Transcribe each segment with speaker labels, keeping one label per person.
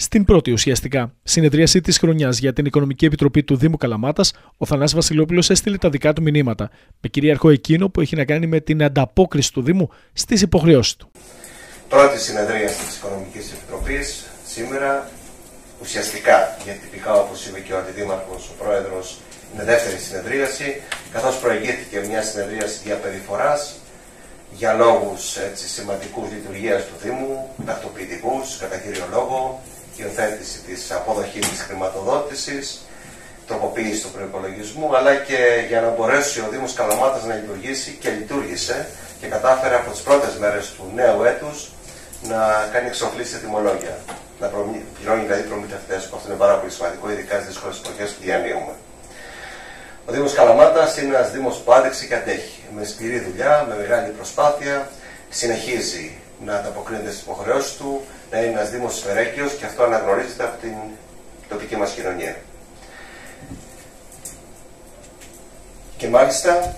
Speaker 1: Στην πρώτη ουσιαστικά συνεδρίαση της χρονιάς για την Οικονομική Επιτροπή του Δήμου Καλαμάτας, ο Θανάσης Βασιλόπουλος έστειλε τα δικά του μηνύματα, με κυρίαρχο εκείνο που έχει να κάνει με την ανταπόκριση του Δήμου στις υποχρεώσεις του.
Speaker 2: Πρώτη συνεδρίαση της Οικονομικής Επιτροπής σήμερα, ουσιαστικά, γιατί τυπικά όπως είπε και ο Αντιδήμαρχος, ο Πρόεδρος, είναι δεύτερη συνεδρίαση, καθώς προηγήθηκε μια συνεδρίαση διαπεριφορά για λόγους έτσι, σημαντικούς λειτουργίας του Δήμου, τακτοποιητικούς, κατά κύριο λόγο, υιοθέτηση της αποδοχής της χρηματοδότησης, τροποποίηση του προπολογισμού, αλλά και για να μπορέσει ο Δήμος Καλαμάτας να λειτουργήσει και λειτουργήσε και κατάφερε από τις πρώτες μέρες του νέου έτους να κάνει εξοφλήσει τιμολόγια. Να πληρώνει δηλαδή προμηθευτές, που αυτό είναι πάρα πολύ σημαντικό, ειδικά στις δύσκολες εποχές που διανύουμε. Ο Δήμος Καλαμάτας είναι ένας Δήμος που άντεξε και αντέχει. Με σκληρή δουλειά, με μεγάλη προσπάθεια, συνεχίζει να ανταποκρίνεται στις υποχρεώσεις του, να είναι ένας Δήμος σφαιρέκιος και αυτό αναγνωρίζεται από την τοπική μας κοινωνία. Και μάλιστα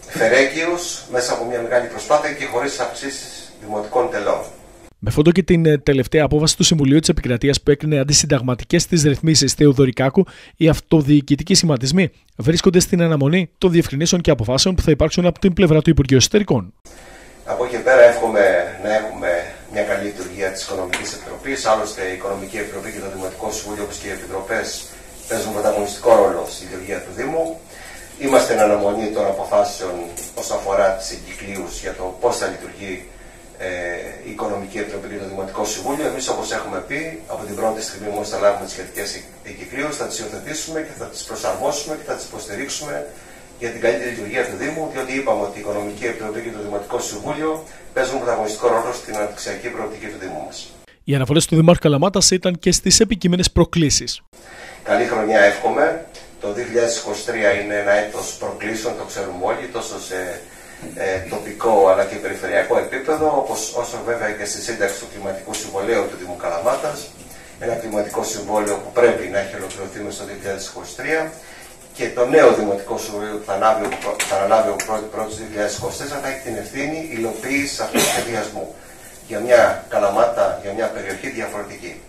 Speaker 2: φερέγγιος μέσα από μια μεγάλη προσπάθεια και χωρίς αυξήσεις δημοτικών τελών.
Speaker 1: Με φόντο και την ε, τελευταία απόφαση του Συμβουλίου της Επικρατείας που έκρινε αντισυνταγματικές τις ρυθμίσεις Θεοδωρικάκου, οι αυτοδιοικητικοί σχηματισμοί βρίσκονται στην αναμονή των διευκρινήσεων και αποφάσεων που θα υπάρξουν από την πλευρά του Υπουργείου Εσωτερικών.
Speaker 2: Από εκεί πέρα εύχομαι να έχουμε μια καλή λειτουργία της Οικονομικής Επιτροπής. Άλλωστε, η Οικονομική Επιτροπή και το Δημοτικό Συμβούλιο, όπως και οι επιτροπές, παίζουν πρωταγωνιστικό ρόλο στη λειτουργία του Δήμου. Είμαστε εν αναμονή των αποφάσεων όσον αφορά τις εγκυκλίους για το πώς θα λειτουργεί ε, η Οικονομική Επιτροπή και το Δημοτικό Συμβούλιο. Εμείς, όπως έχουμε πει, από την πρώτη στιγμή μόλις θα λάβουμε τις σχετικές εγκυκλίους, θα τις υιοθετήσουμε και θα τις προσαρμόσουμε και θα τις υποστηρίξουμε για την καλύτερη λειτουργία του Δήμου, διότι είπαμε ότι η Οικονομική Επιτροπή και το Δημοτικό Συμβούλιο παίζουν πρωταγωνιστικό ρόλο στην αναπτυξιακή προοπτική του Δήμου μας.
Speaker 1: Οι αναφορέ του Δημάρχου Καλαμάτας ήταν και στις επικείμενες προκλήσεις.
Speaker 2: Καλή χρονιά εύχομαι. Το 2023 είναι ένα έτος προκλήσεων, το ξέρουμε όλοι, τόσο σε ε, τοπικό αλλά και περιφερειακό επίπεδο, όπως όσο βέβαια και στη σύνταξη του κλιματικού συμβολέου του Δήμου Καλαμάτας, ένα κλιματικό συμβόλαιο που πρέπει να έχει ολοκληρωθεί μέσα στο 2023 και το νέο Δημοτικό Συμβούλιο που θα αναλάβει, θα αναλάβει ο 1η 2024 θα έχει την ευθύνη υλοποίησης αυτού του σχεδιασμού για μια καλαμάτα, για μια περιοχή διαφορετική.